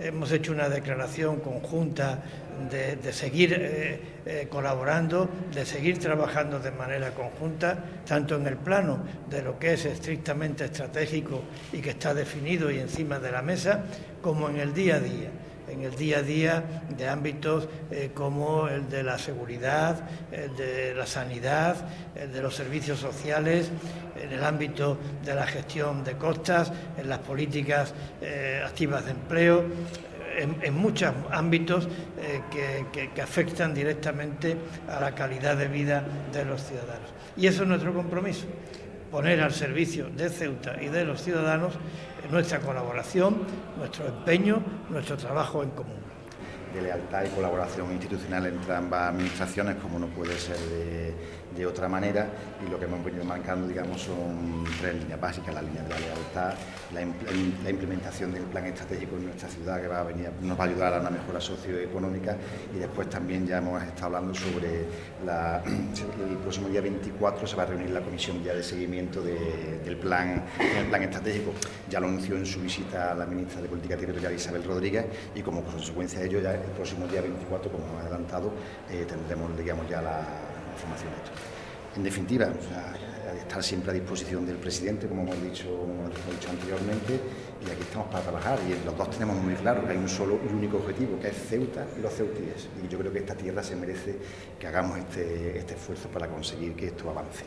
Hemos hecho una declaración conjunta de, seguir eh, eh, colaborando, de seguir trabajando de manera conjunta, tanto en el plano de lo que es estrictamente estratégico y que está definido y encima de la mesa, como en el día a día en el día a día de ámbitos eh, como el de la seguridad, el de la sanidad, el de los servicios sociales, en el ámbito de la gestión de costas, en las políticas eh, activas de empleo, en, muchos ámbitos eh, que, afectan directamente a la calidad de vida de los ciudadanos. Y eso es nuestro compromiso poner al servicio de Ceuta y de los ciudadanos nuestra colaboración, nuestro empeño, nuestro trabajo en común. De lealtad y colaboración institucional entre ambas administraciones, como no puede ser de otra manera. Y lo que hemos venido marcando digamos son tres líneas básicas, la línea de la lealtad, la, implementación del plan estratégico en nuestra ciudad que va a venir, nos va a ayudar a una mejora socioeconómica. Y después también ya hemos estado hablando sobre la, el próximo día 24 se va a reunir la comisión ya de seguimiento del plan, el plan estratégico, ya lo anunció en su visita a la ministra de Política Territorial Isabel Rodríguez y como consecuencia de ello ya el próximo día 24 como hemos adelantado eh, tendremos digamos ya la información En definitiva, estar siempre a disposición del presidente, como hemos dicho, dicho anteriormente, y aquí estamos para trabajar. Y los dos tenemos muy claro que hay un solo y único objetivo, que es Ceuta y los ceutíes. Y yo creo que esta tierra se merece que hagamos este, este esfuerzo para conseguir que esto avance.